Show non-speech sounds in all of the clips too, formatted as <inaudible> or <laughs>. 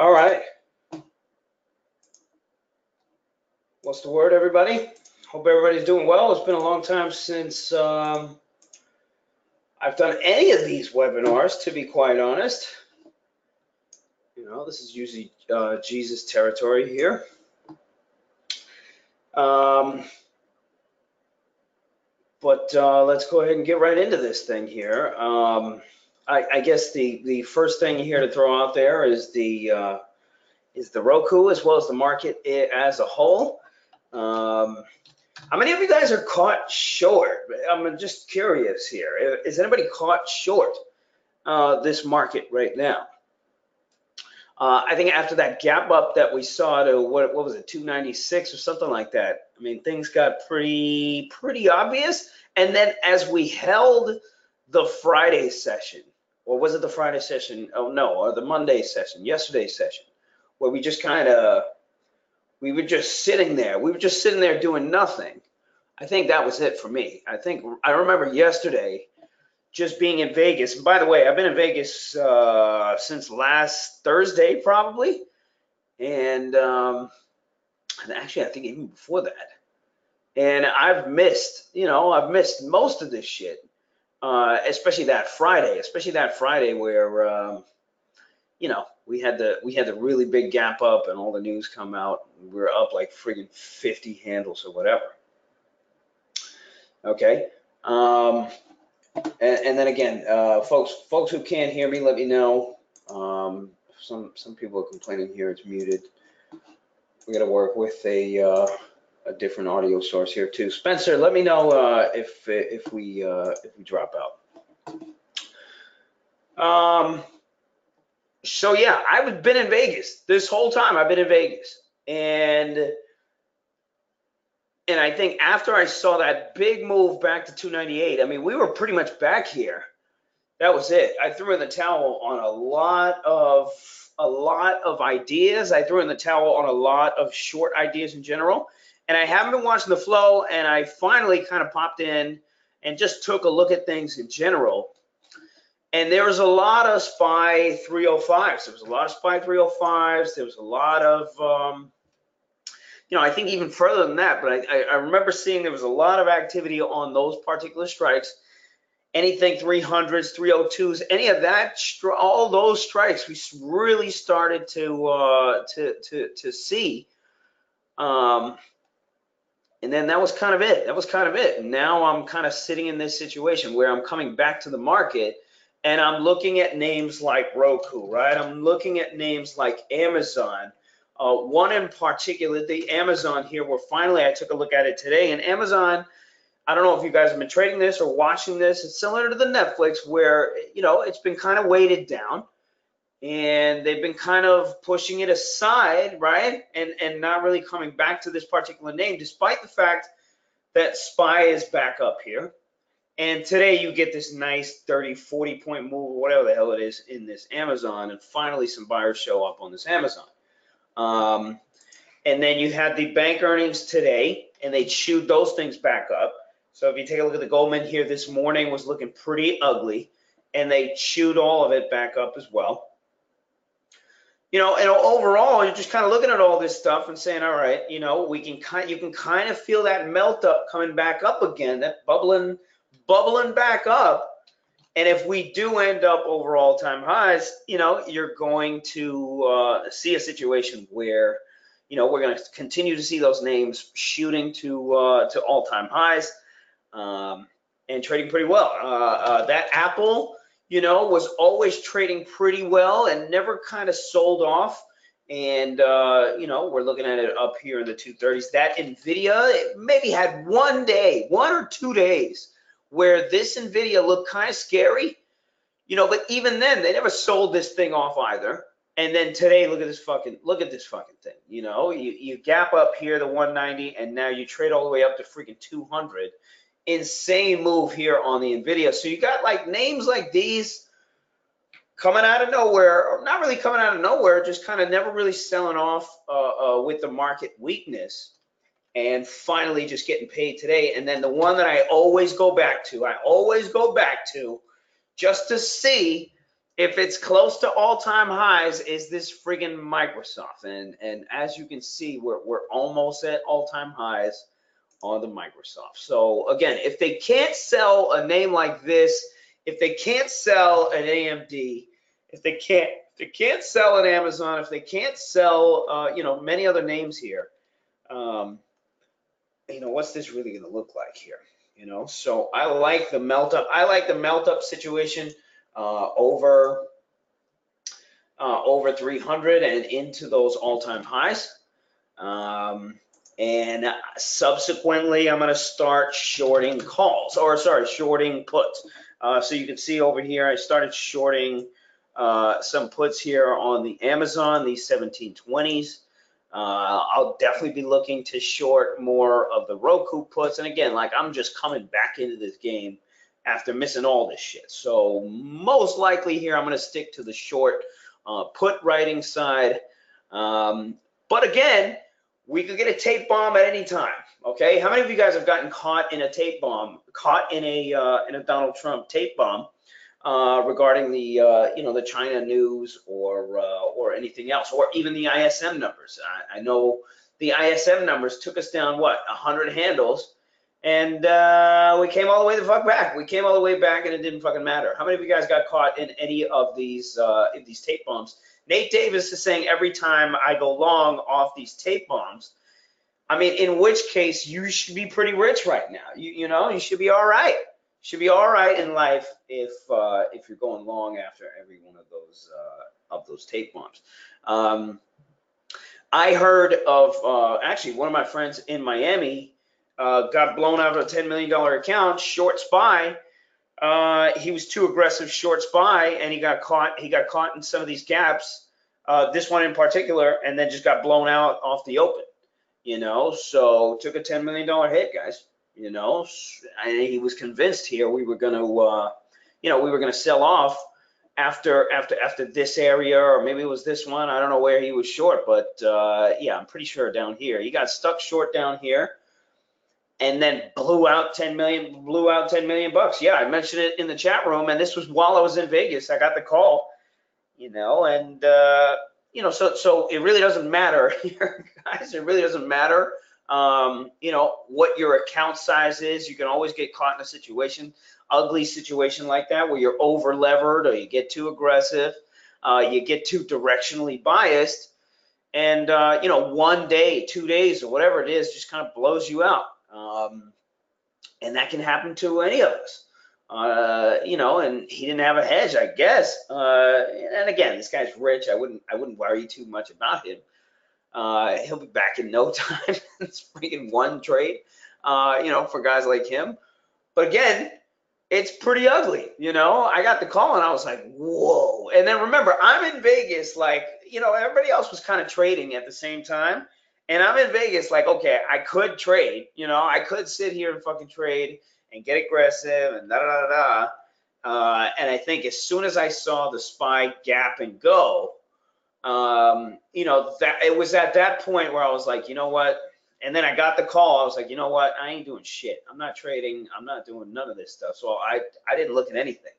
All right. What's the word, everybody? Hope everybody's doing well. It's been a long time since um, I've done any of these webinars, to be quite honest. You know, this is usually uh, Jesus territory here. Um, but uh, let's go ahead and get right into this thing here. Um, I, I guess the, the first thing here to throw out there is the uh, is the Roku as well as the market as a whole. Um, how many of you guys are caught short? I'm just curious here. Is anybody caught short uh, this market right now? Uh, I think after that gap up that we saw to what, what was it, 296 or something like that. I mean, things got pretty pretty obvious. And then as we held the Friday session, or was it the Friday session? Oh no, or the Monday session, yesterday's session, where we just kind of we were just sitting there. We were just sitting there doing nothing. I think that was it for me. I think I remember yesterday just being in Vegas. And by the way, I've been in Vegas uh, since last Thursday, probably, and um, and actually, I think even before that. And I've missed, you know, I've missed most of this shit, uh, especially that Friday, especially that Friday where, um, you know, we had the we had the really big gap up and all the news come out. We were up like friggin' 50 handles or whatever. Okay. Um, and, and then again, uh, folks, folks who can't hear me, let me know. Um, some some people are complaining here it's muted. We got to work with a uh, a different audio source here too. Spencer, let me know uh, if if we uh, if we drop out. Um. So yeah, I've been in Vegas this whole time. I've been in Vegas, and and I think after I saw that big move back to 298, I mean, we were pretty much back here. That was it. I threw in the towel on a lot of a lot of ideas. I threw in the towel on a lot of short ideas in general. And I haven't been watching the flow, and I finally kind of popped in and just took a look at things in general. And there was a lot of SPY 305s. There was a lot of SPY 305s. There was a lot of um, you know, I think even further than that, but I, I remember seeing there was a lot of activity on those particular strikes. Anything 300s, 302s, any of that, all those strikes, we really started to uh, to to to see. Um, and then that was kind of it. That was kind of it. Now I'm kind of sitting in this situation where I'm coming back to the market and I'm looking at names like Roku, right? I'm looking at names like Amazon. Uh, one in particular, the Amazon here, where finally I took a look at it today. And Amazon, I don't know if you guys have been trading this or watching this. It's similar to the Netflix where, you know, it's been kind of weighted down and they've been kind of pushing it aside, right? And, and not really coming back to this particular name, despite the fact that SPY is back up here. And today you get this nice 30, 40 point move, whatever the hell it is in this Amazon. And finally some buyers show up on this Amazon. Um, and then you had the bank earnings today, and they chewed those things back up. So if you take a look at the Goldman here this morning was looking pretty ugly, and they chewed all of it back up as well. You know, and overall, you're just kind of looking at all this stuff and saying, all right, you know, we can kind, you can kind of feel that melt up coming back up again, that bubbling, bubbling back up. And if we do end up over all time highs, you know, you're going to uh, see a situation where, you know, we're going to continue to see those names shooting to uh, to all time highs um, and trading pretty well. Uh, uh, that Apple, you know, was always trading pretty well and never kind of sold off. And, uh, you know, we're looking at it up here in the 230s. That NVIDIA maybe had one day, one or two days where this NVIDIA looked kind of scary, you know, but even then they never sold this thing off either. And then today, look at this fucking, look at this fucking thing, you know, you, you gap up here the 190 and now you trade all the way up to freaking 200. Insane move here on the NVIDIA. So you got like names like these coming out of nowhere, or not really coming out of nowhere, just kind of never really selling off uh, uh, with the market weakness and finally just getting paid today. And then the one that I always go back to, I always go back to just to see if it's close to all-time highs, is this friggin' Microsoft? And and as you can see, we're we're almost at all-time highs on the Microsoft. So again, if they can't sell a name like this, if they can't sell an AMD, if they can't if they can't sell an Amazon, if they can't sell uh, you know many other names here, um, you know what's this really going to look like here? You know, so I like the melt up. I like the melt up situation uh, over uh, over 300 and into those all-time highs. Um, and subsequently, I'm going to start shorting calls, or sorry, shorting puts. Uh, so you can see over here, I started shorting uh, some puts here on the Amazon, these 1720s. Uh, I'll definitely be looking to short more of the Roku puts. And again, like I'm just coming back into this game after missing all this shit. So most likely here, I'm going to stick to the short uh, put writing side. Um, but again, we could get a tape bomb at any time. Okay, how many of you guys have gotten caught in a tape bomb, caught in a uh, in a Donald Trump tape bomb uh, regarding the uh, you know the China news or uh, or anything else, or even the ISM numbers? I, I know the ISM numbers took us down what a 100 handles and uh, we came all the way the fuck back. We came all the way back, and it didn't fucking matter. How many of you guys got caught in any of these uh, these tape bombs? Nate Davis is saying every time I go long off these tape bombs. I mean, in which case you should be pretty rich right now. You you know you should be all right. Should be all right in life if uh, if you're going long after every one of those uh, of those tape bombs. Um, I heard of uh, actually one of my friends in Miami uh, got blown out of a $10 million account, short SPY. Uh, he was too aggressive short SPY and he got caught. He got caught in some of these gaps, uh, this one in particular, and then just got blown out off the open. You know, so took a $10 million hit, guys. You know, and he was convinced here we were going to, uh, you know, we were going to sell off after after after this area or maybe it was this one i don't know where he was short but uh yeah i'm pretty sure down here he got stuck short down here and then blew out 10 million, blew out 10 million bucks. Yeah, I mentioned it in the chat room, and this was while I was in Vegas. I got the call, you know, and uh, you know, so so it really doesn't matter <laughs> guys. It really doesn't matter, um, you know, what your account size is. You can always get caught in a situation, ugly situation like that, where you're over levered or you get too aggressive, uh, you get too directionally biased, and uh, you know, one day, two days, or whatever it is, just kind of blows you out. Um, and that can happen to any of us. Uh, you know, and he didn't have a hedge, I guess. Uh, and again, this guy's rich. I wouldn't, I wouldn't worry too much about him. Uh, he'll be back in no <laughs> time. it's freaking one trade, uh, you know, for guys like him. But again, it's pretty ugly. You know, I got the call and I was like, whoa. And then remember, I'm in Vegas, like, you know, everybody else was kind of trading at the same time. And I'm in Vegas, like, okay, I could trade, you know, I could sit here and fucking trade and get aggressive and da da da da. Uh, and I think as soon as I saw the SPY gap and go, um, you know, that it was at that point where I was like, you know what? And then I got the call. I was like, you know what? I ain't doing shit. I'm not trading. I'm not doing none of this stuff. So I, I didn't look at anything,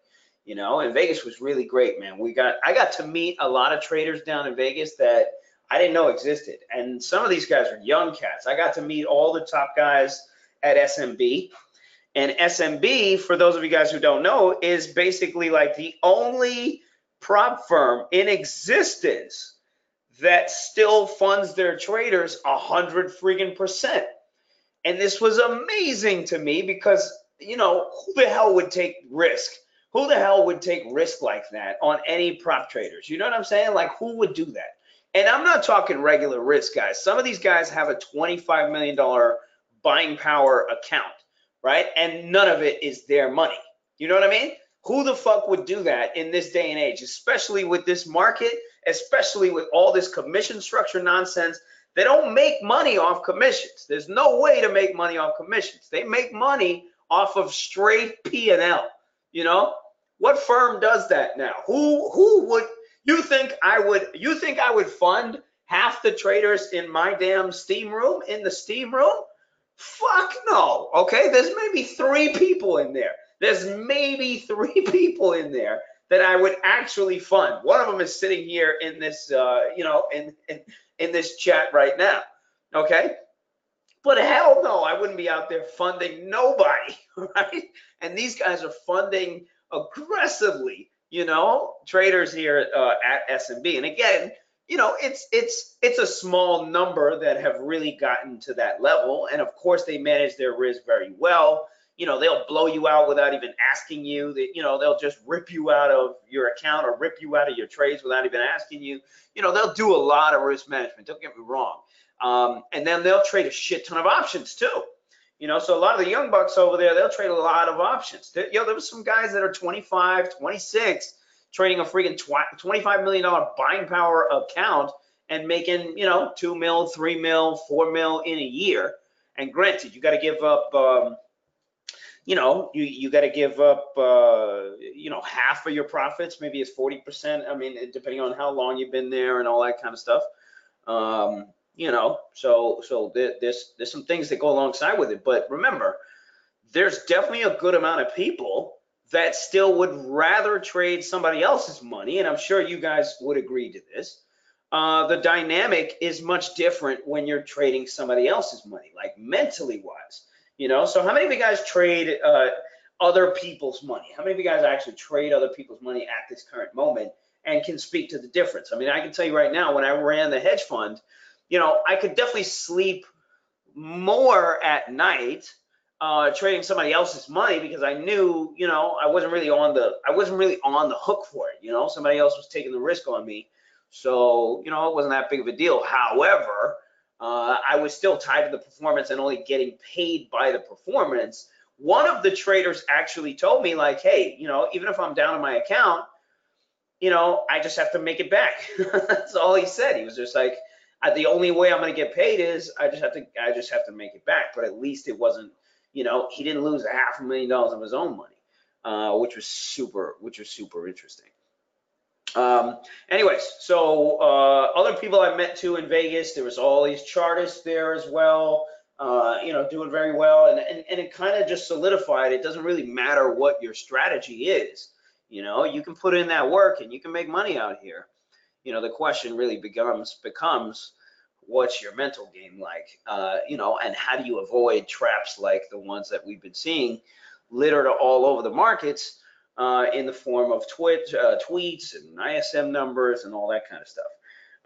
you know. And Vegas was really great, man. We got, I got to meet a lot of traders down in Vegas that I didn't know existed. And some of these guys are young cats. I got to meet all the top guys at SMB. And SMB, for those of you guys who don't know, is basically like the only prop firm in existence that still funds their traders a hundred friggin' percent. And this was amazing to me because, you know, who the hell would take risk? Who the hell would take risk like that on any prop traders? You know what I'm saying? Like, who would do that? And I'm not talking regular risk, guys. Some of these guys have a $25 million buying power account, right? And none of it is their money. You know what I mean? Who the fuck would do that in this day and age, especially with this market, especially with all this commission structure nonsense? They don't make money off commissions. There's no way to make money off commissions. They make money off of straight P&L. You know, what firm does that now? Who who would you think I would you think I would fund half the traders in my damn steam room in the steam room? Fuck no. Okay, there's maybe three people in there. There's maybe three <laughs> people in there that I would actually fund. One of them is sitting here in this, uh, you know, in, in, in this chat right now. Okay. But hell no, I wouldn't be out there funding nobody, <laughs> right? And these guys are funding aggressively, you know, traders here at uh, at SMB. And B. And again, you know, it's it's it's a small number that have really gotten to that level. And of course, they manage their risk very well you know, they'll blow you out without even asking you. That you know, they'll just rip you out of your account or rip you out of your trades without even asking you. You know, they'll do a lot of risk management. Don't get me wrong. Um, and then they'll trade a shit ton of options too. You know, so a lot of the young bucks over there, they'll trade a lot of options. There, know, there was some guys that are 25, 26, trading a freaking 25 million dollar buying power account and making, you know, two mil, three mil, four mil in a year. And granted, you got to give up. Um, you know, you, you got to give up, uh, you know, half of your profits, maybe it's 40%. I mean, depending on how long you've been there and all that kind of stuff. Um, you know, so, so there's, there's some things that go alongside with it. But remember, there's definitely a good amount of people that still would rather trade somebody else's money. And I'm sure you guys would agree to this. Uh, the dynamic is much different when you're trading somebody else's money, like mentally wise you know, so how many of you guys trade uh, other people's money? How many of you guys actually trade other people's money at this current moment and can speak to the difference? I mean, I can tell you right now, when I ran the hedge fund, you know, I could definitely sleep more at night uh, trading somebody else's money because I knew, you know, I wasn't really on the, I wasn't really on the hook for it. You know, somebody else was taking the risk on me, so you know, it wasn't that big of a deal. However, uh, I was still tied to the performance and only getting paid by the performance. One of the traders actually told me like, hey, you know, even if I'm down in my account, you know, I just have to make it back. <laughs> That's all he said. He was just like, the only way I'm going to get paid is I just have to, I just have to make it back. But at least it wasn't, you know, he didn't lose a half a million dollars of his own money, uh, which was super, which was super interesting. Um, anyways, so uh, other people I met too in Vegas, there was all these chartists there as well, uh, you know, doing very well. And, and, and it kind of just solidified, it doesn't really matter what your strategy is. You know, you can put in that work and you can make money out here. You know, the question really becomes, becomes what's your mental game like? Uh, you know, and how do you avoid traps like the ones that we've been seeing littered all over the markets uh, in the form of twit, uh, tweets and ISM numbers and all that kind of stuff.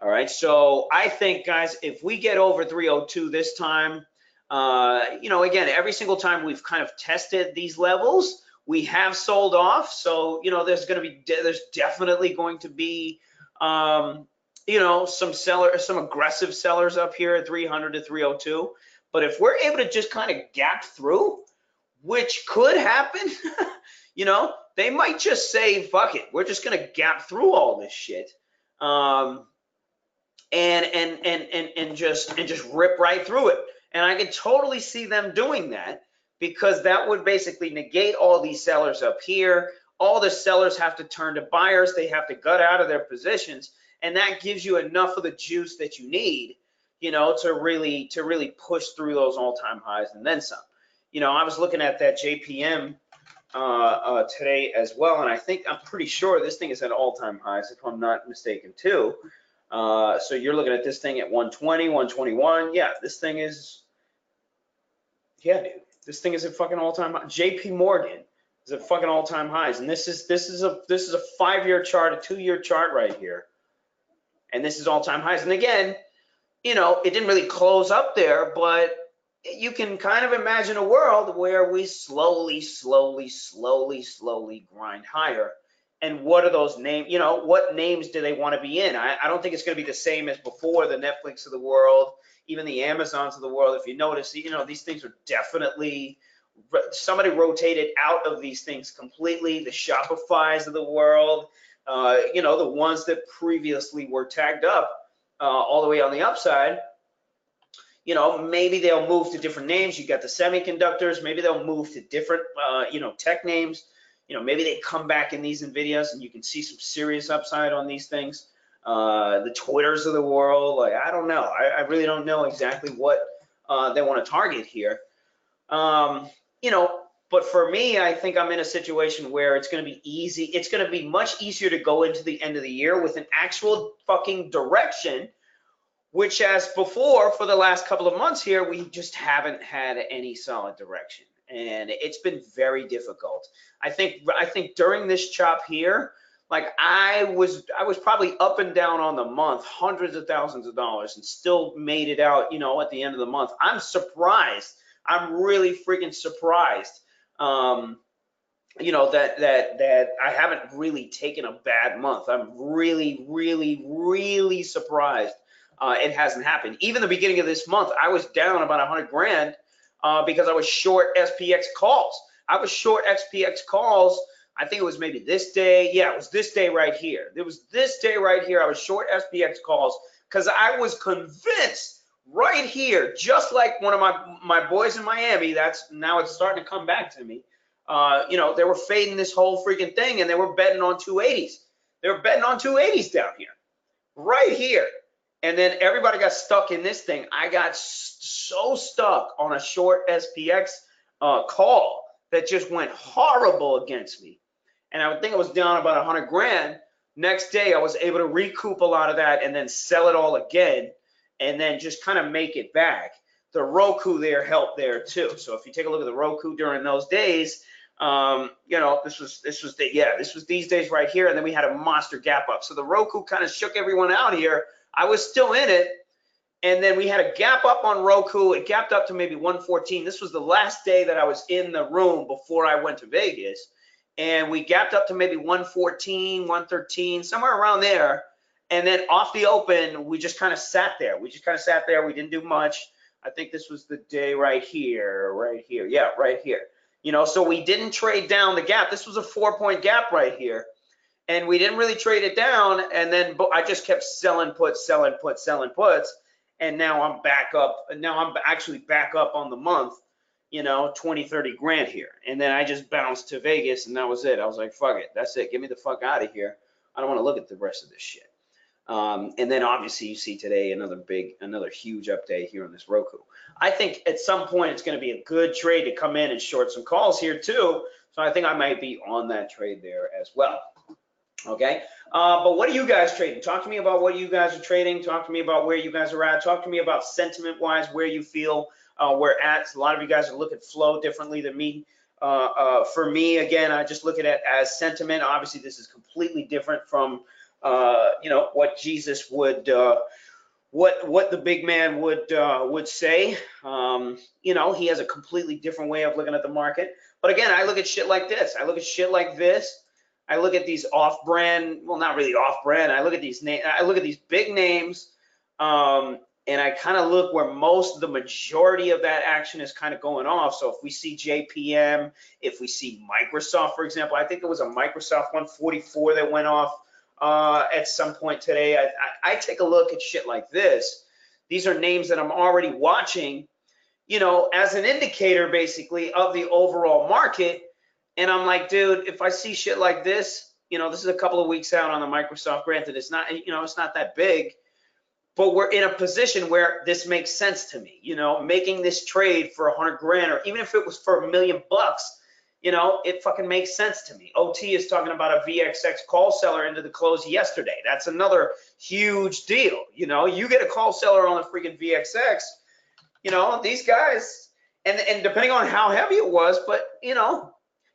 All right, so I think, guys, if we get over 302 this time, uh, you know, again, every single time we've kind of tested these levels, we have sold off. So, you know, there's going to be, there's definitely going to be, um, you know, some seller, some aggressive sellers up here at 300 to 302. But if we're able to just kind of gap through, which could happen, <laughs> you know, they might just say, fuck it, we're just gonna gap through all this shit. Um, and and and and and just and just rip right through it. And I can totally see them doing that because that would basically negate all these sellers up here. All the sellers have to turn to buyers, they have to gut out of their positions, and that gives you enough of the juice that you need, you know, to really to really push through those all-time highs and then some. You know, I was looking at that JPM uh, uh, today as well. And I think, I'm pretty sure this thing is at all-time highs, if I'm not mistaken too. Uh, so you're looking at this thing at 120, 121. Yeah, this thing is, yeah, dude, this thing is at fucking all-time high. JP Morgan at fucking all-time highs. And this is, this is a, this is a five-year chart, a two-year chart right here. And this is all-time highs. And again, you know, it didn't really close up there, but you can kind of imagine a world where we slowly, slowly, slowly, slowly grind higher. And what are those names? You know, what names do they want to be in? I, I don't think it's going to be the same as before the Netflix of the world, even the Amazons of the world. If you notice, you know, these things are definitely somebody rotated out of these things completely. The Shopify's of the world, uh, you know, the ones that previously were tagged up uh, all the way on the upside you know, maybe they'll move to different names. You got the semiconductors, maybe they'll move to different, uh, you know, tech names. You know, maybe they come back in these NVIDIAs and you can see some serious upside on these things. Uh, the Twitters of the world, like, I don't know. I, I really don't know exactly what uh, they want to target here. Um, you know, But for me, I think I'm in a situation where it's gonna be easy, it's gonna be much easier to go into the end of the year with an actual fucking direction. Which as before, for the last couple of months here, we just haven't had any solid direction. And it's been very difficult. I think, I think during this chop here, like I was, I was probably up and down on the month, hundreds of thousands of dollars and still made it out, you know, at the end of the month. I'm surprised. I'm really freaking surprised um, you know, that, that, that I haven't really taken a bad month. I'm really, really, really surprised uh, it hasn't happened. Even the beginning of this month, I was down about a hundred grand uh, because I was short SPX calls. I was short SPX calls. I think it was maybe this day. Yeah, it was this day right here. It was this day right here. I was short SPX calls because I was convinced right here, just like one of my my boys in Miami. That's now it's starting to come back to me. Uh, you know, they were fading this whole freaking thing, and they were betting on 280s. They were betting on 280s down here, right here. And then everybody got stuck in this thing. I got so stuck on a short SPX uh, call that just went horrible against me. And I would think I was down about 100 grand. Next day, I was able to recoup a lot of that and then sell it all again and then just kind of make it back. The Roku there helped there too. So if you take a look at the Roku during those days, um, you know, this was this was the yeah, this was these days right here, and then we had a monster gap up. So the Roku kind of shook everyone out here. I was still in it, and then we had a gap up on Roku. It gapped up to maybe 114. This was the last day that I was in the room before I went to Vegas, and we gapped up to maybe 114, 113, somewhere around there. And then off the open, we just kind of sat there. We just kind of sat there. We didn't do much. I think this was the day right here, right here. Yeah, right here. You know, so we didn't trade down the gap. This was a four point gap right here. And we didn't really trade it down. And then I just kept selling puts, selling puts, selling puts. And now I'm back up. Now I'm actually back up on the month, you know, 20, 30 grand here. And then I just bounced to Vegas and that was it. I was like, fuck it. That's it. Get me the fuck out of here. I don't want to look at the rest of this shit. Um, and then obviously you see today another big, another huge update here on this Roku. I think at some point it's going to be a good trade to come in and short some calls here too. So I think I might be on that trade there as well. Okay, uh, but what are you guys trading? Talk to me about what you guys are trading. Talk to me about where you guys are at. Talk to me about sentiment wise, where you feel uh, we're at. A lot of you guys are looking at flow differently than me. Uh, uh for me, again, I just look at it as sentiment. Obviously, this is completely different from uh, you know, what Jesus would, uh, what what the big man would uh, would say. Um, you know, he has a completely different way of looking at the market. But again, I look at shit like this. I look at shit like this. I look at these off-brand, well, not really off-brand. I look at these names. I look at these big names, um, and I kind of look where most the majority of that action is kind of going off. So if we see JPM, if we see Microsoft, for example, I think it was a Microsoft 144 that went off uh, at some point today. I, I, I take a look at shit like this. These are names that I'm already watching, you know, as an indicator basically of the overall market. And I'm like, dude, if I see shit like this, you know, this is a couple of weeks out on the Microsoft. Granted, it's not, you know, it's not that big, but we're in a position where this makes sense to me. You know, making this trade for a hundred grand, or even if it was for a million bucks, you know, it fucking makes sense to me. OT is talking about a VXX call seller into the close yesterday. That's another huge deal. You know, you get a call seller on the freaking VXX, you know, these guys, and, and depending on how heavy it was, but you know,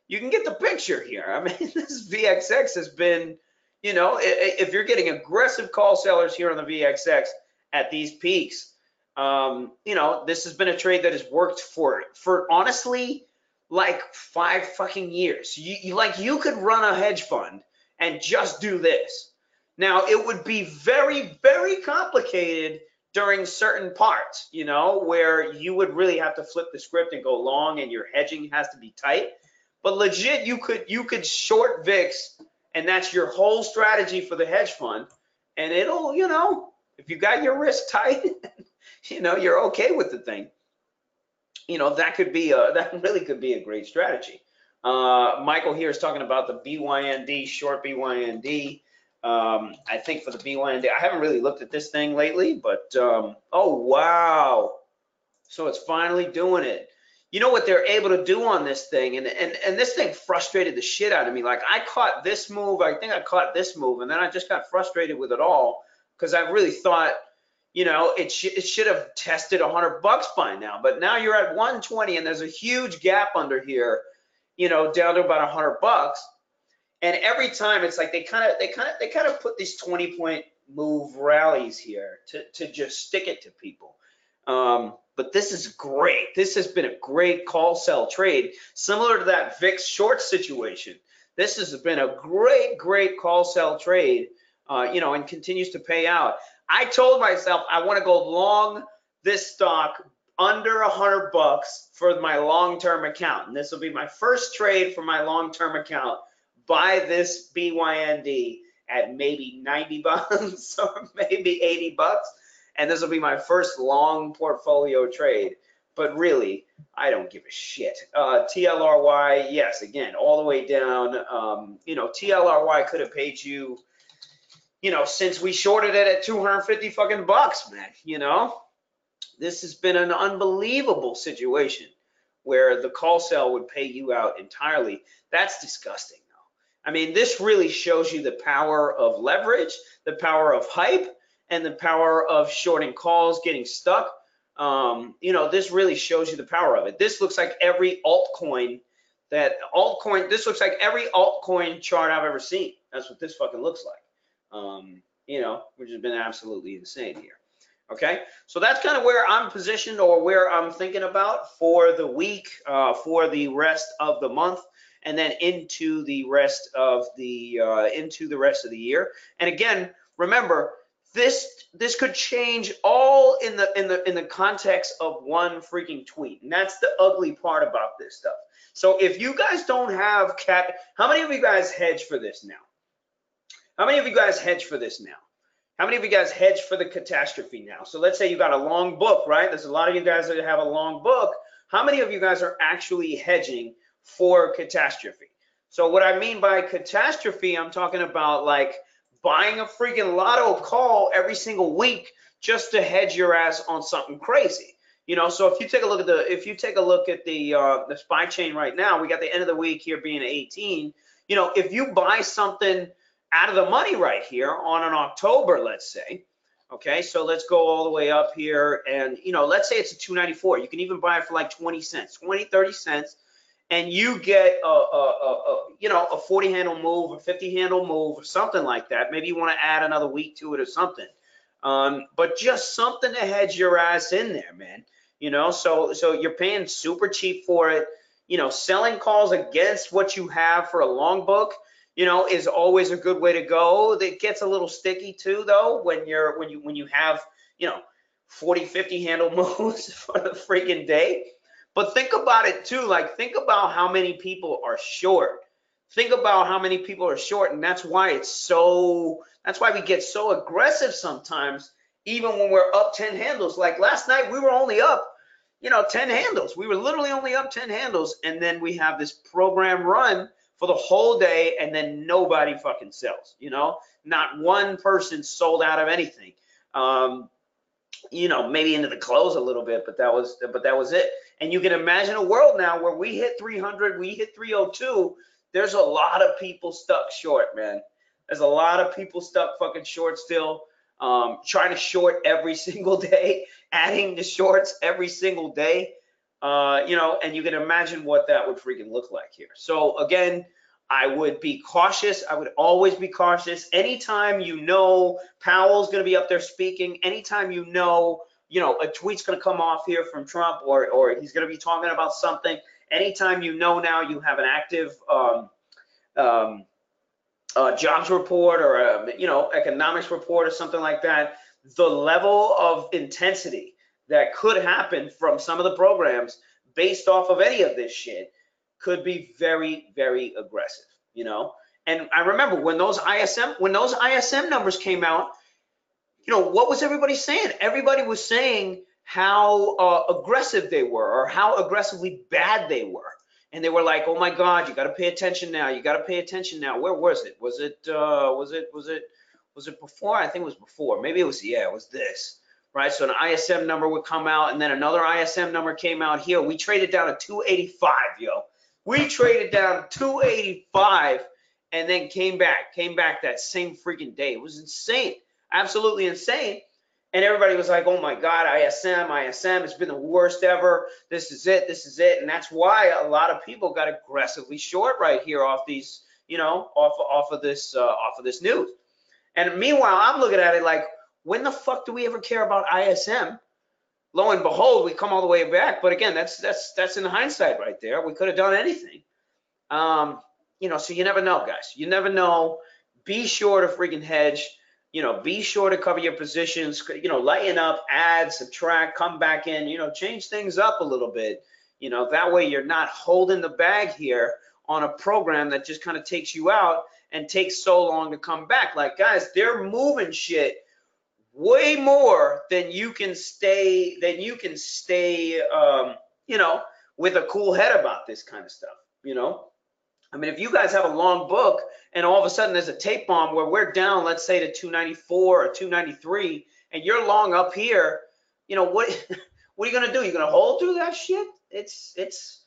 you can get the picture here. I mean, <laughs> this VXX has been, you know, if you're getting aggressive call sellers here on the VXX at these peaks, um, you know, this has been a trade that has worked for, for honestly, like five fucking years. You, you, like you could run a hedge fund and just do this. Now it would be very very complicated during certain parts, you know, where you would really have to flip the script and go long and your hedging has to be tight. But legit you could you could short VIX and that's your whole strategy for the hedge fund and it'll, you know, if you got your risk <laughs> tight, you know, you're okay with the thing you know, that could be a, <laughs> that really could be a great strategy. Uh, Michael here is talking about the BYND, short BYND. Um, I think for the BYND, I haven't really looked at this thing lately, but um, oh, wow. So it's finally doing it. you know what they're able to do on this thing, and and and this thing frustrated the shit out of me. Like I caught this move, I think I caught this move, and then I just got frustrated with it all because I really thought, you know, it sh- it should have tested 100 bucks by now. But now you're at 120, and there's a huge gap under here, you know, down to about 100 bucks. And every time it's like they kind of they kind of they kind of put these 20 point move rallies here to to just stick it to people. Um, but this is great. This has been a great call sell trade, similar to that VIX short situation. This has been a great, great call sell trade, uh, you know, and continues to pay out. I told myself I want to go long this stock under a hundred bucks for my long-term account. And this will be my first trade for my long-term account. Buy this BYND at maybe 90 <laughs> bucks or maybe 80 bucks and this will be my first long portfolio trade. But really, I don't give a shit. Uh, TLRY, yes, again, all the way down. Um, you know, TLRY could have paid you, you know, since we shorted it at 250 fucking bucks, man. You know, this has been an unbelievable situation where the call sell would pay you out entirely. That's disgusting, though. I mean, this really shows you the power of leverage, the power of hype, and the power of shorting calls, getting stuck. Um, you know, this really shows you the power of it. This looks like every altcoin that altcoin, this looks like every altcoin chart I've ever seen. That's what this fucking looks like. Um, you know, which has been absolutely insane here. Okay, so that's kind of where I'm positioned or where I'm thinking about for the week, uh, for the rest of the month, and then into the rest of the uh, into the rest of the year. And again, remember, this this could change all in the in the in the context of one freaking tweet and that's the ugly part about this stuff so if you guys don't have cap how many of you guys hedge for this now how many of you guys hedge for this now? How many of you guys hedge for the catastrophe now? So let's say you got a long book right? There's a lot of you guys that have a long book. How many of you guys are actually hedging for catastrophe? So what i mean by catastrophe i'm talking about like buying a freaking lotto call every single week just to hedge your ass on something crazy. You know, so if you take a look at the if you take a look at the uh, the SPY chain right now, we got the end of the week here being 18. You know, if you buy something out of the money right here on an October, let's say, okay, so let's go all the way up here and you know, let's say it's a 294. You can even buy it for like 20 cents, 20, 30 cents and you get a, a, a, a, you know a 40 handle move, a 50 handle move, or something like that. Maybe you want to add another week to it or something. Um, but just something to hedge your ass in there, man. You know, so so you're paying super cheap for it. You know, selling calls against what you have for a long book, you know, is always a good way to go. It gets a little sticky too, though, when you're when you when you have you know 40, 50 handle <laughs> moves for the freaking day but think about it too. Like, think about how many people are short. Think about how many people are short. And that's why it's so, that's why we get so aggressive sometimes, even when we're up 10 handles. Like last night, we were only up, you know, 10 handles. We were literally only up 10 handles. And then we have this program run for the whole day and then nobody fucking sells, you know, not one person sold out of anything. Um, you know, maybe into the close a little bit, but that was, but that was it. And you can imagine a world now where we hit 300, we hit 302. There's a lot of people stuck short, man. There's a lot of people stuck fucking short still, um, trying to short every <laughs> single day, adding the shorts every single day. Uh, you know, and you can imagine what that would freaking look like here. So again, I would be cautious. I would always be cautious. Anytime you know Powell's going to be up there speaking, anytime you know you know, a tweet's going to come off here from Trump or, or he's going to be talking about something. Anytime you know now you have an active um, um, uh, jobs report or, a, you know, economics report or something like that, the level of intensity that could happen from some of the programs based off of any of this shit could be very, very aggressive, you know? And I remember when those ISM, when those ISM numbers came out, you know, what was everybody saying? Everybody was saying how uh, aggressive they were or how aggressively bad they were. And they were like, oh my God, you got to pay attention now. You got to pay attention now. Where was it? Was it, uh, was it, was it, was it before? I think it was before. Maybe it was, yeah, it was this, right? So an ISM number would come out and then another ISM number came out here. We traded down to 285, yo. We traded down 285 and then came back, came back that same freaking day. It was insane, absolutely insane. And everybody was like, oh my God, ISM, ISM, it's been the worst ever. This is it, this is it. And that's why a lot of people got aggressively short right here off these, you know, off, off of this, uh, off of this news. And meanwhile, I'm looking at it like, when the fuck do we ever care about ISM? Lo and behold, we come all the way back. But again, that's that's that's in hindsight right there. We could have done anything. Um, you know, so you never know, guys. You never know. Be sure to freaking hedge. You know, be sure to cover your positions. You know, lighten up, add, subtract, come back in. You know, change things up a little bit. You know, that way you're not holding the bag here on a program that just kind of takes you out and takes so long to come back. Like, guys, they're moving shit way more than you can stay than you can stay um, you know with a cool head about this kind of stuff you know? I mean if you guys have a long book and all of a sudden there's a tape bomb where we're down let's say to 294 or 293 and you're long up here you know what <laughs> what are you going to do? You're going to hold through that shit? It's it's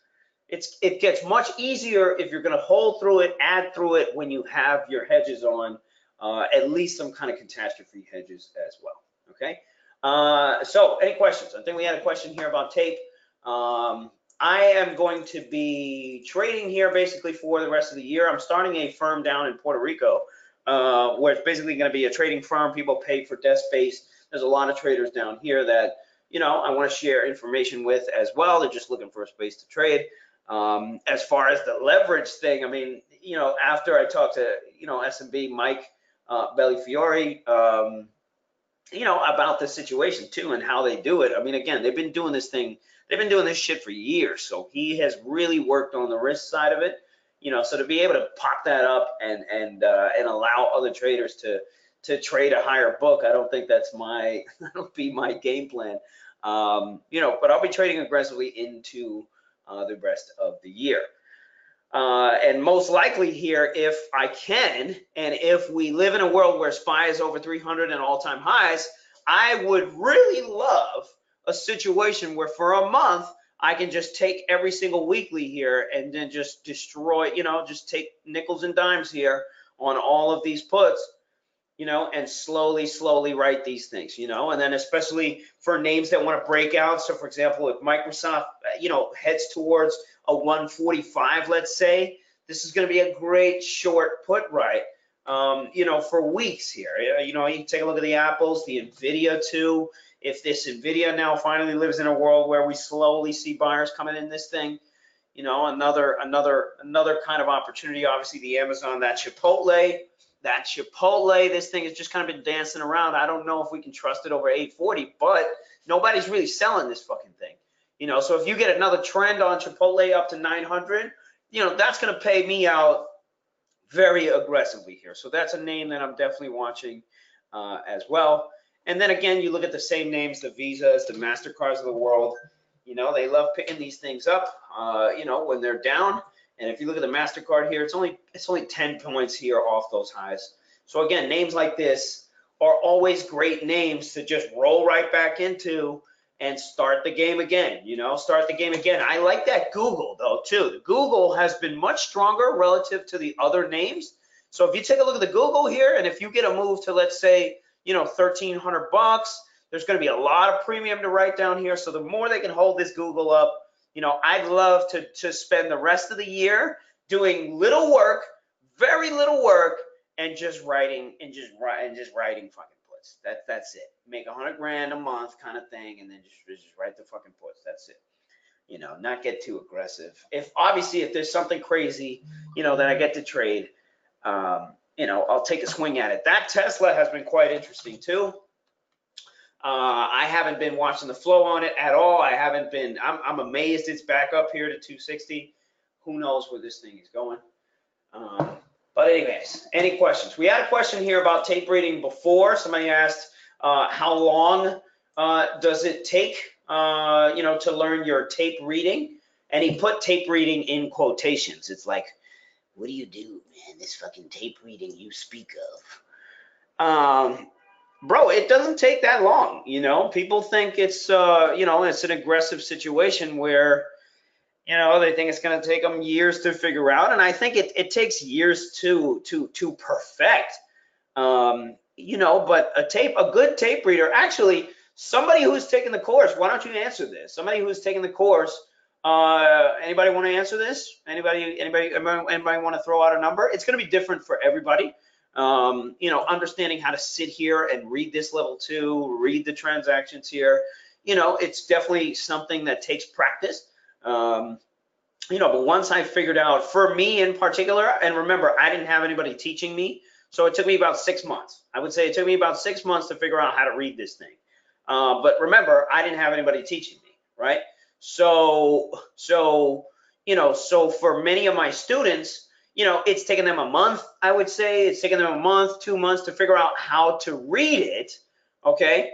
it's it gets much easier if you're going to hold through it add through it when you have your hedges on uh, at least some kind of catastrophe hedges as well. Okay. Uh, so any questions? I think we had a question here about tape. Um, I am going to be trading here basically for the rest of the year. I'm starting a firm down in Puerto Rico uh, where it's basically going to be a trading firm. People pay for desk space. There's a lot of traders down here that, you know, I want to share information with as well. They're just looking for a space to trade. Um, as far as the leverage thing, I mean, you know, after I talked to, you know, SMB Mike uh, Bellafiore, um, you know, about the situation too and how they do it. I mean, again, they've been doing this thing, they've been doing this shit for years. So he has really worked on the risk side of it, you know, so to be able to pop that up and, and, uh, and allow other traders to, to trade a higher book, I don't think that's my, <laughs> that'll be my game plan. Um, you know, but I'll be trading aggressively into uh, the rest of the year. Uh, and most likely here, if I can, and if we live in a world where SPY is over 300 and all-time highs, I would really love a situation where for a month, I can just take every single weekly here and then just destroy, you know, just take nickels and dimes here on all of these puts, you know, and slowly, slowly write these things, you know, and then especially for names that want to break out. So for example, if Microsoft, you know, heads towards a 145, let's say, this is going to be a great short put right, um, you know, for weeks here. Uh, you know, you take a look at the apples, the Nvidia too. If this Nvidia now finally lives in a world where we slowly see buyers coming in this thing, you know, another another another kind of opportunity. Obviously, the Amazon, that Chipotle, that Chipotle, this thing has just kind of been dancing around. I don't know if we can trust it over 840, but nobody's really selling this fucking thing. You know, so if you get another trend on Chipotle up to 900, you know, that's going to pay me out very aggressively here. So that's a name that I'm definitely watching uh, as well. And then again, you look at the same names, the Visas, the MasterCards of the world. You know, they love picking these things up, uh, you know, when they're down. And if you look at the MasterCard here, it's only it's only 10 points here off those highs. So again, names like this are always great names to just roll right back into and start the game again, you know, start the game again. I like that Google though too. Google has been much stronger relative to the other names. So if you take a look at the Google here, and if you get a move to let's say, you know, 1300 bucks, there's going to be a lot of premium to write down here. So the more they can hold this Google up, you know, I'd love to, to spend the rest of the year doing little work, very little work, and just writing and just and just writing fucking puts. That that's it. Make a hundred grand a month kind of thing, and then just just write the fucking puts. That's it. You know, not get too aggressive. If obviously if there's something crazy, you know, that I get to trade, um, you know, I'll take a swing at it. That Tesla has been quite interesting too. Uh, I haven't been watching the flow on it at all. I haven't been. I'm, I'm amazed it's back up here to 260. Who knows where this thing is going? Um, but anyways, any questions? We had a question here about tape reading before. Somebody asked, uh, how long uh, does it take, uh, you know, to learn your tape reading? And he put tape reading in quotations. It's like, what do you do, man? This fucking tape reading you speak of. Um, bro, it doesn't take that long. You know, people think it's, uh, you know, it's an aggressive situation where, you know, they think it's going to take them years to figure out. And I think it, it takes years to, to, to perfect. Um, you know, but a tape, a good tape reader, actually, somebody who's taken the course, why don't you answer this? Somebody who's taken the course, uh, anybody want to answer this? Anybody, anybody, anybody, anybody want to throw out a number? It's going to be different for everybody. Um, you know, understanding how to sit here and read this level two, read the transactions here. You know, it's definitely something that takes practice. Um, you know, but once I figured out, for me in particular, and remember, I didn't have anybody teaching me, so it took me about six months. I would say it took me about six months to figure out how to read this thing. Uh, but remember, I didn't have anybody teaching me, right? So, so, you know, so for many of my students, you know, it's taken them a month, I would say. It's taken them a month, two months to figure out how to read it, okay?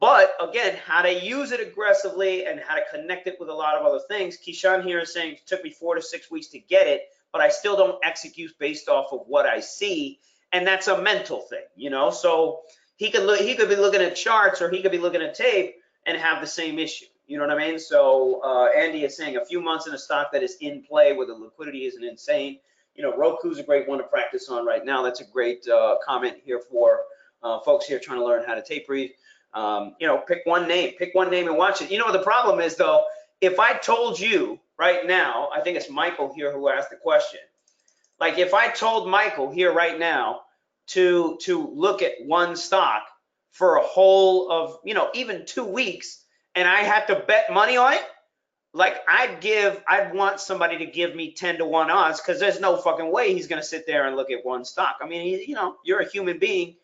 But again, how to use it aggressively and how to connect it with a lot of other things. Keyshawn here is saying it took me four to six weeks to get it, but I still don't execute based off of what I see. And that's a mental thing, you know? So he could look, he could be looking at charts or he could be looking at tape and have the same issue. You know what I mean? So uh, Andy is saying a few months in a stock that is in play where the liquidity isn't insane. You know, Roku's a great one to practice on right now. That's a great uh, comment here for uh, folks here trying to learn how to tape read. Um, you know, pick one name, pick one name and watch it. You know the problem is though? If I told you right now, I think it's Michael here who asked the question. Like if I told Michael here right now to to look at one stock for a whole of, you know, even two weeks, and I had to bet money on it, like I'd give, I'd want somebody to give me 10 to 1 odds because there's no fucking way he's going to sit there and look at one stock. I mean, he, you know, you're a human being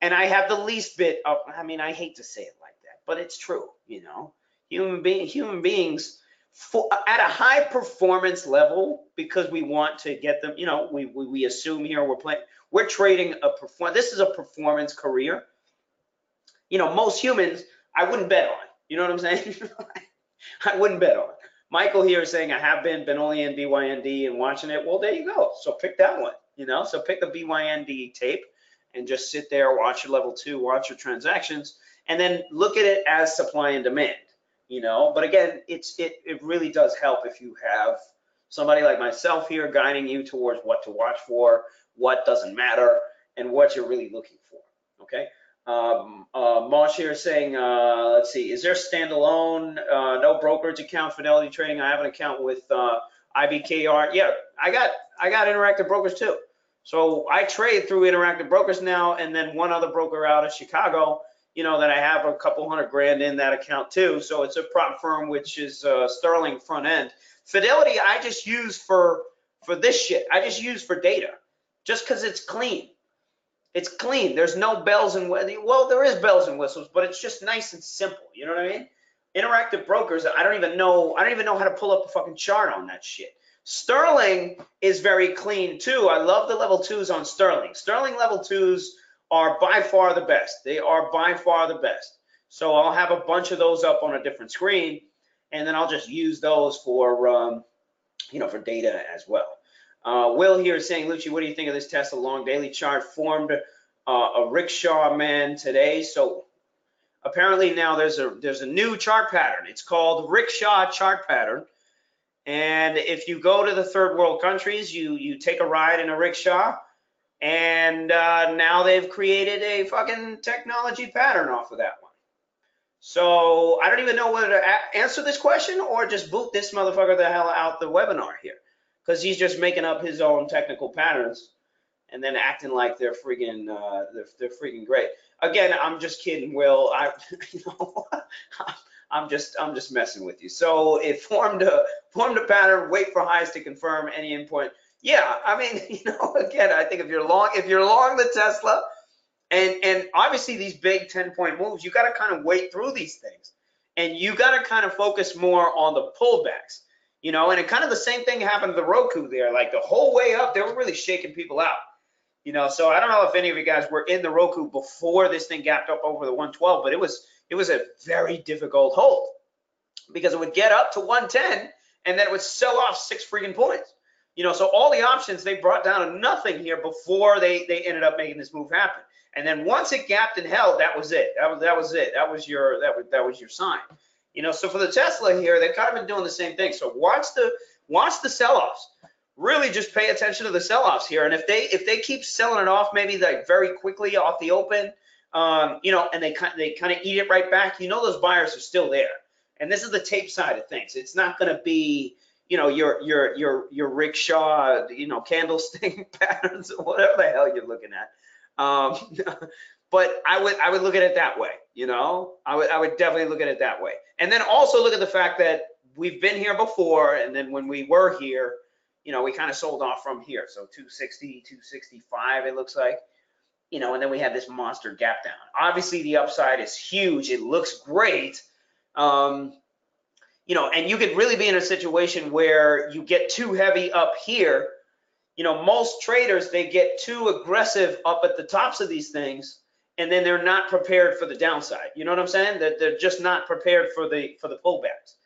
and I have the least bit of, I mean, I hate to say it like that, but it's true, you know, human being, human beings for, at a high performance level because we want to get them, you know, we, we, we assume here we're playing, we're trading a perform, this is a performance career. You know, most humans, I wouldn't bet on. You know what I'm saying? <laughs> I wouldn't bet on. It. Michael here is saying I have been, been only in BYND and watching it. Well, there you go. So pick that one. You know, so pick the BYND tape and just sit there, watch your level two, watch your transactions, and then look at it as supply and demand. You know, but again, it's it it really does help if you have somebody like myself here guiding you towards what to watch for, what doesn't matter, and what you're really looking for. Okay. Um, uh, Mosh here saying, uh, let's see, is there standalone, uh, no brokerage account, Fidelity Trading? I have an account with uh, IBKR. Yeah, I got I got Interactive Brokers too. So I trade through Interactive Brokers now, and then one other broker out of Chicago. You know that I have a couple hundred grand in that account too. So it's a prop firm which is uh, Sterling front end. Fidelity I just use for for this shit. I just use for data, just because it's clean. It's clean. There's no bells and well, there is bells and whistles, but it's just nice and simple. You know what I mean? Interactive brokers. I don't even know. I don't even know how to pull up a fucking chart on that shit. Sterling is very clean too. I love the level twos on Sterling. Sterling level twos are by far the best. They are by far the best. So I'll have a bunch of those up on a different screen, and then I'll just use those for um, you know for data as well. Uh, Will here is saying, Lucci, what do you think of this Tesla long daily chart formed uh, a rickshaw man today? So apparently now there's a there's a new chart pattern. It's called rickshaw chart pattern. And if you go to the third world countries, you you take a ride in a rickshaw, and uh, now they've created a fucking technology pattern off of that one. So I don't even know whether to answer this question or just boot this motherfucker the hell out the webinar here because he's just making up his own technical patterns and then acting like they're freaking uh, they're, they're freaking great. Again, I'm just kidding, Will. I <laughs> you know <laughs> I'm just I'm just messing with you. So it formed a formed a pattern. Wait for highs to confirm any endpoint. Yeah, I mean, <laughs> you know, again, I think if you're long if you're long the Tesla, and and obviously these big 10 point moves, you got to kind of wait through these things, and you got to kind of focus more on the pullbacks you know, and it kind of the same thing happened to the Roku there. Like the whole way up, they were really shaking people out. You know, so I don't know if any of you guys were in the Roku before this thing gapped up over the 112, but it was it was a very difficult hold because it would get up to 110 and then it would sell off six freaking points. You know, so all the options they brought down to nothing here before they they ended up making this move happen. And then once it gapped and held, that was it. That was that was it. That was your that was that was your sign. You know, so for the Tesla here, they've kind of been doing the same thing. So watch the watch the sell-offs. Really just pay attention to the sell-offs here. And if they if they keep selling it off, maybe like very quickly off the open, um, you know, and they kind they kind of eat it right back, you know those buyers are still there. And this is the tape side of things. It's not going to be, you know, your your your your rickshaw, you know, candlestick <laughs> patterns, whatever the hell you're looking at. Um, <laughs> but I would I would look at it that way, you know. I would I would definitely look at it that way. And then also look at the fact that we've been here before, and then when we were here, you know, we kind of sold off from here. So 260, 265, it looks like, you know, and then we had this monster gap down. Obviously, the upside is huge. It looks great. Um, you know, and you could really be in a situation where you get too heavy up here. You know, most traders, they get too aggressive up at the tops of these things and then they're not prepared for the downside. You know what I'm saying? That they're just not prepared for the for the pullbacks.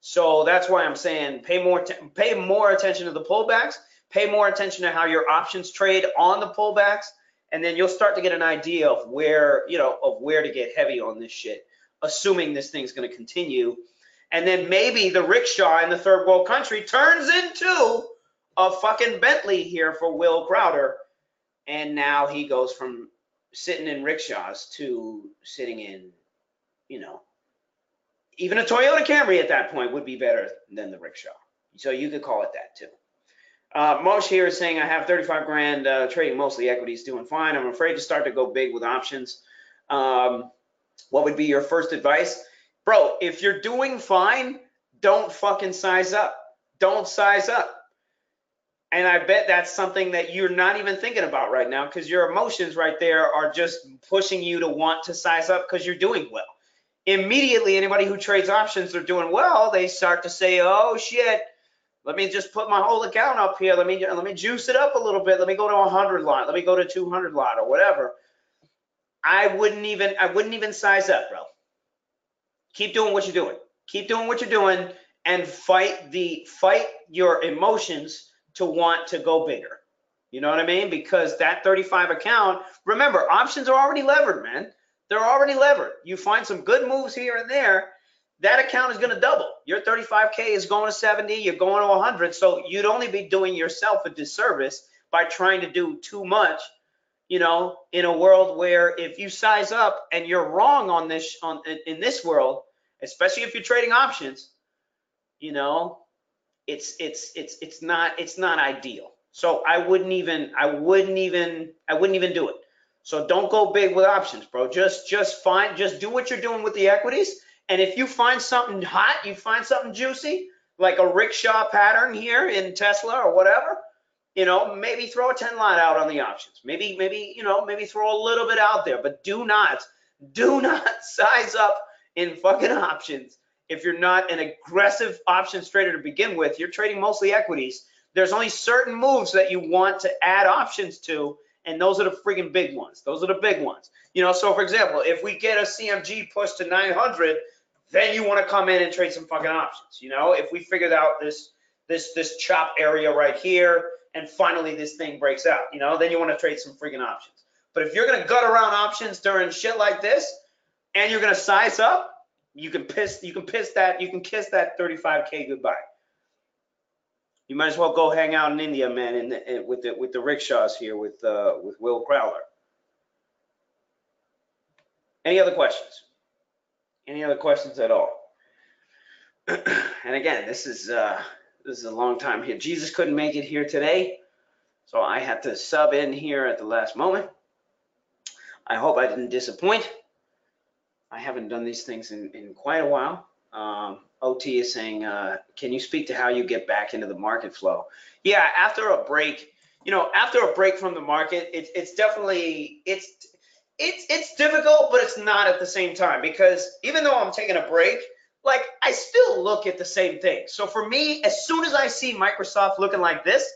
So that's why I'm saying pay more pay more attention to the pullbacks, pay more attention to how your options trade on the pullbacks, and then you'll start to get an idea of where you know of where to get heavy on this shit, assuming this thing's going to continue. And then maybe the rickshaw in the third world country turns into a fucking Bentley here for Will Crowder, and now he goes from sitting in rickshaws to sitting in, you know, even a Toyota Camry at that point would be better than the rickshaw. So you could call it that too. Uh, Mosh here is saying I have 35 grand uh, trading mostly equities, doing fine. I'm afraid to start to go big with options. Um, what would be your first advice? Bro, if you're doing fine, don't fucking size up. Don't size up. And I bet that's something that you're not even thinking about right now because your emotions right there are just pushing you to want to size up because you're doing well. Immediately, anybody who trades options, they're doing well, they start to say, oh shit, let me just put my whole account up here. Let me let me juice it up a little bit. Let me go to 100 lot. Let me go to 200 lot or whatever. I wouldn't even I wouldn't even size up, bro. Keep doing what you're doing. Keep doing what you're doing and fight the fight your emotions to want to go bigger. You know what I mean? Because that 35 account, remember, options are already levered, man. They're already levered. You find some good moves here and there, that account is going to double. Your 35K is going to 70, you're going to 100. So you'd only be doing yourself a disservice by trying to do too much, you know, in a world where if you size up and you're wrong on this, on in this world, especially if you're trading options, you know, it's it's it's it's not it's not ideal. So I wouldn't even I wouldn't even I wouldn't even do it. So don't go big with options, bro. Just just find just do what you're doing with the equities. And if you find something hot, you find something juicy, like a rickshaw pattern here in Tesla or whatever, you know, maybe throw a 10 lot out on the options. Maybe, maybe, you know, maybe throw a little bit out there, but do not, do not <laughs> size up in fucking options if you're not an aggressive options trader to begin with, you're trading mostly equities. There's only certain moves that you want to add options to, and those are the friggin' big ones. Those are the big ones. You know, so for example, if we get a CMG push to 900, then you want to come in and trade some fucking options. You know, if we figured out this this this chop area right here, and finally this thing breaks out, you know, then you want to trade some friggin' options. But if you're gonna gut around options during shit like this, and you're gonna size up, you can piss you can piss that you can kiss that 35k goodbye. You might as well go hang out in India, man, in in, with the with the rickshaws here with uh, with Will Crowder. Any other questions? Any other questions at all? <clears throat> and again, this is uh, this is a long time here. Jesus couldn't make it here today, so I had to sub in here at the last moment. I hope I didn't disappoint. I haven't done these things in, in quite a while. Um, OT is saying, uh, can you speak to how you get back into the market flow? Yeah, after a break, you know, after a break from the market, it's it's definitely it's it's it's difficult, but it's not at the same time because even though I'm taking a break, like I still look at the same thing. So for me, as soon as I see Microsoft looking like this,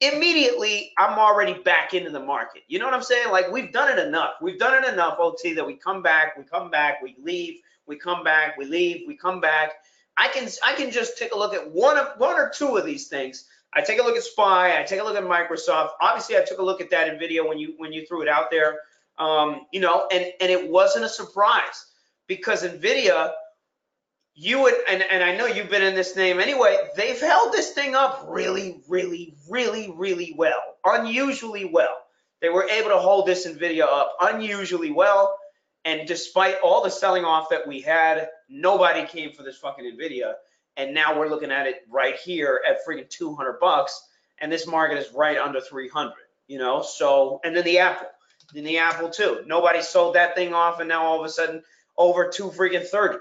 immediately I'm already back into the market. You know what I'm saying? Like we've done it enough. We've done it enough, OT, that we come back, we come back, we leave, we come back, we leave, we come back. I can I can just take a look at one of one or two of these things. I take a look at SPY, I take a look at Microsoft. Obviously, I took a look at that NVIDIA when you when you threw it out there. Um, you know, and and it wasn't a surprise because NVIDIA, you would, and and I know you've been in this name anyway. They've held this thing up really, really, really, really well, unusually well. They were able to hold this NVIDIA up unusually well. And despite all the selling off that we had, nobody came for this fucking NVIDIA and now we're looking at it right here at freaking 200 bucks and this market is right under 300 you know so and then the apple then the apple too nobody sold that thing off and now all of a sudden over two freaking 30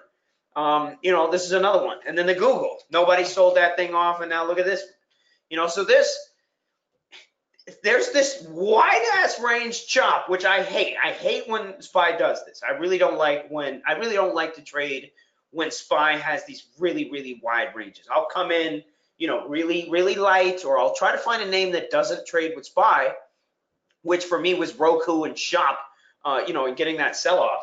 um, you know this is another one. And then the google nobody sold that thing off and now look at this. You know so this there's this wide ass range chop which i hate. I hate when spy does this. I really don't like when i really don't like to trade when SPY has these really, really wide ranges. I'll come in, you know, really, really light, or I'll try to find a name that doesn't trade with SPY, which for me was Roku and Shop, uh, you know, and getting that sell off.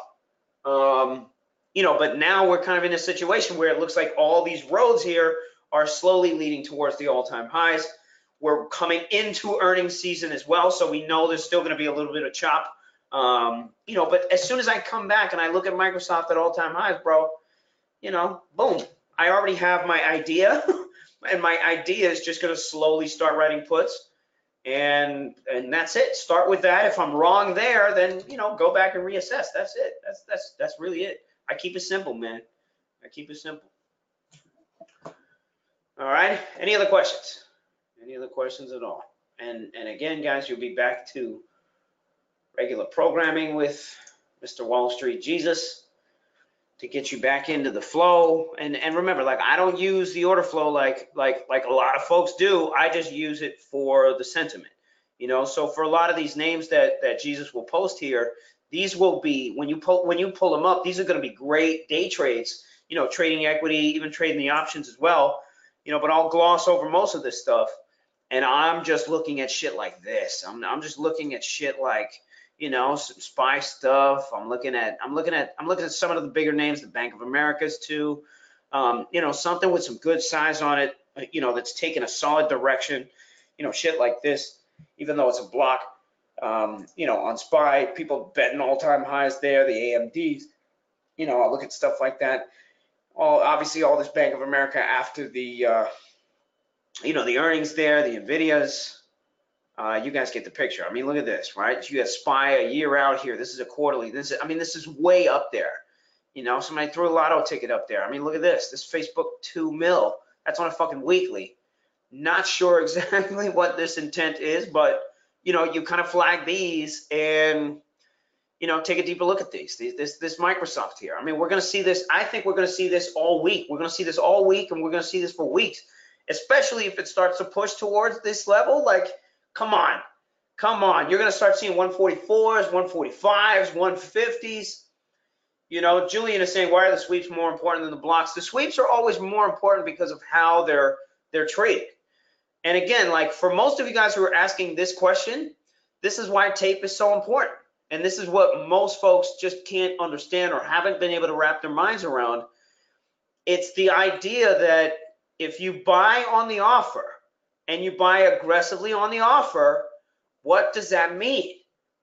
Um, you know, but now we're kind of in a situation where it looks like all these roads here are slowly leading towards the all-time highs. We're coming into earnings season as well, so we know there's still going to be a little bit of chop. Um, you know, but as soon as I come back and I look at Microsoft at all-time highs, bro, you know, boom, I already have my idea <laughs> and my idea is just going to slowly start writing puts. And and that's it. Start with that. If i'm wrong there then you know go back and reassess. That's it. That's that's that's really it i keep it simple man i keep it simple all right any other questions any other questions at all and and again guys you'll be back to regular programming with mr wall street jesus to get you back into the flow. And and remember, like I don't use the order flow like like like a lot of folks do. I just use it for the sentiment. You know, so for a lot of these names that that Jesus will post here, these will be when you pull when you pull them up, these are going to be great day trades. You know, trading equity, even trading the options as well. You know, but I'll gloss over most of this stuff, and I'm just looking at shit like this. I'm I'm just looking at shit like you know, some spy stuff. I'm looking at, I'm looking at, I'm looking at some of the bigger names, the Bank of Americas too. Um, you know, something with some good size on it, uh, you know, that's taking a solid direction. You know, shit like this, even though it's a block. Um, you know, on SPY, people betting all-time highs there, the AMDs. You know, I look at stuff like that. All obviously all this Bank of America after the, uh, you know, the earnings there, the Nvidias. Uh, you guys get the picture. I mean, look at this, right? You got SPY a year out here. This is a quarterly. This is, I mean, this is way up there. You know, somebody threw a lotto ticket up there. I mean, look at this. This Facebook two mil. That's on a fucking weekly. Not sure <laughs> exactly what this intent is, but you know, you kind of flag these and you know, take a deeper look at these. This this Microsoft here. I mean, we're going to see this. I think we're going to see this all week. We're going to see this all week, and we're going to see this for weeks, especially if it starts to push towards this level. Like Come on. Come on. You're going to start seeing 144s, 145s, 150s. You know, Julian is saying, why are the sweeps more important than the blocks? The sweeps are always more important because of how they're they're traded. And again, like for most of you guys who are asking this question, this is why tape is so important. And this is what most folks just can't understand or haven't been able to wrap their minds around. It's the idea that if you buy on the offer, and you buy aggressively on the offer, what does that mean?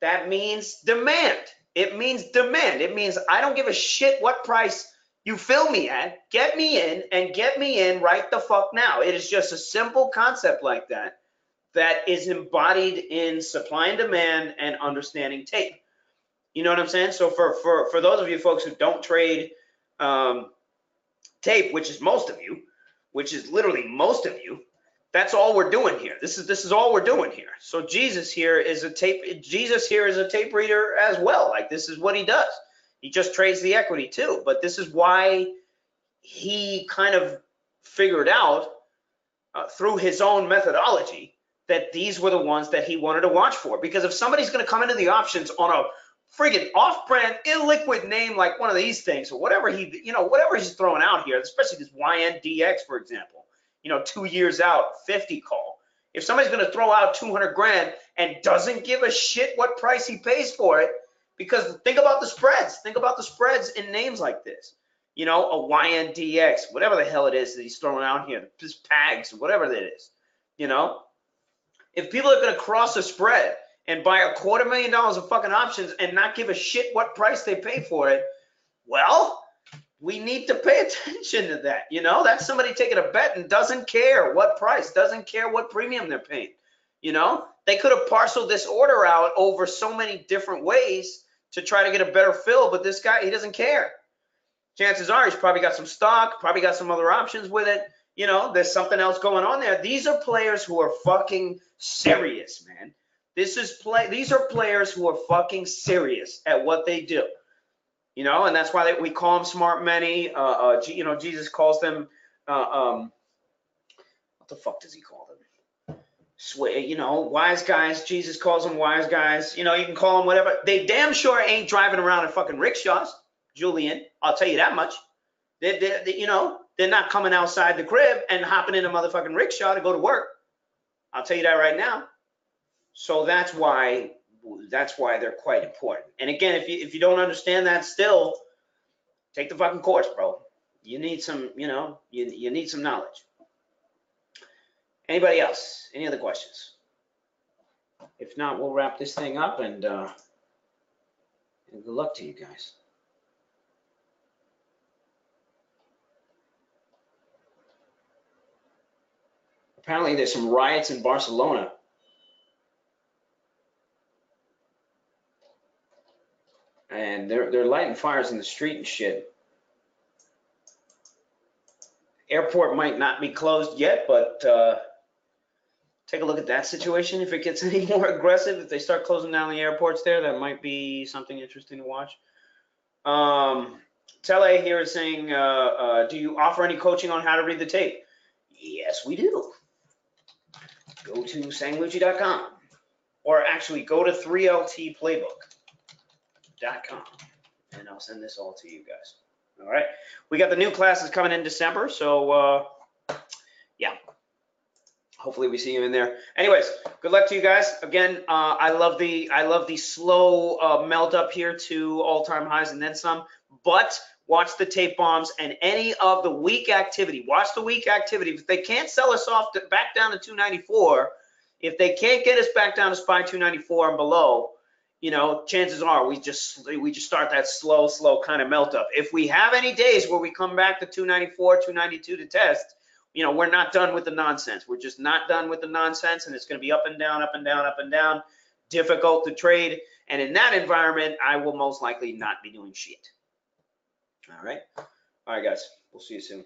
That means demand. It means demand. It means I don't give a shit what price you fill me at. Get me in and get me in right the fuck now. It is just a simple concept like that that is embodied in supply and demand and understanding tape. You know what I'm saying? So for for for those of you folks who don't trade um, tape, which is most of you, which is literally most of you, that's all we're doing here. This is this is all we're doing here. So Jesus here is a tape. Jesus here is a tape reader as well. Like this is what he does. He just trades the equity too. But this is why he kind of figured out uh, through his own methodology that these were the ones that he wanted to watch for. Because if somebody's going to come into the options on a friggin' off-brand illiquid name like one of these things or whatever he, you know, whatever he's throwing out here, especially this YNDX, for example you know, two years out, 50 call. If somebody's going to throw out 200 grand and doesn't give a shit what price he pays for it, because think about the spreads. Think about the spreads in names like this. You know, a YNDX, whatever the hell it is that he's throwing out here, just PAGs, whatever that is. You know, if people are gonna cross a spread and buy a quarter million dollars of fucking options and not give a shit what price they pay for it, well, we need to pay <laughs> attention to that. You know, that's somebody taking a bet and doesn't care what price, doesn't care what premium they're paying. You know, they could have parceled this order out over so many different ways to try to get a better fill, but this guy, he doesn't care. Chances are he's probably got some stock, probably got some other options with it. You know, there's something else going on there. These are players who are fucking serious, man. This is play. These are players who are fucking serious at what they do. You know, and that's why they, we call them smart money. Uh, uh, you know, Jesus calls them. Uh, um, what the fuck does he call you know, wise guys. Jesus calls them wise guys. You know, you can call them whatever. They damn sure ain't driving around in fucking rickshaws, Julian. I'll tell you that much. They, they, they, you know, they're not coming outside the crib and hopping in a motherfucking rickshaw to go to work. I'll tell you that right now. So that's why that's why they're quite important. And again, if you if you don't understand that still, take the fucking course, bro. You need some, you know, you you need some knowledge. Anybody else? Any other questions? If not, we'll wrap this thing up and uh, and good luck to you guys. Apparently, there's some riots in Barcelona. And they're, they're lighting fires in the street and shit. Airport might not be closed yet, but uh, take a look at that situation. If it gets <laughs> any more aggressive, if they start closing down the airports there, that might be something interesting to watch. Um, Tele here is saying, uh, uh, do you offer any coaching on how to read the tape? Yes, we do go to sanglucci.com or actually go to 3ltplaybook.com and I'll send this all to you guys. All right. We got the new classes coming in December. So, uh, yeah. Hopefully we see you in there. Anyways, good luck to you guys. Again, uh, I love the I love the slow uh, melt up here to all-time highs and then some. But watch the tape bombs and any of the weak activity. Watch the weak activity. If they can't sell us off to, back down to 294, if they can't get us back down to SPY 294 and below, you know, chances are we just we just start that slow, slow kind of melt up. If we have any days where we come back to 294, 292 to test, you know, we're not done with the nonsense. We're just not done with the nonsense, and it's going to be up and down, up and down, up and down, difficult to trade. And in that environment, I will most likely not be doing shit. All right. All right, guys. We'll see you soon.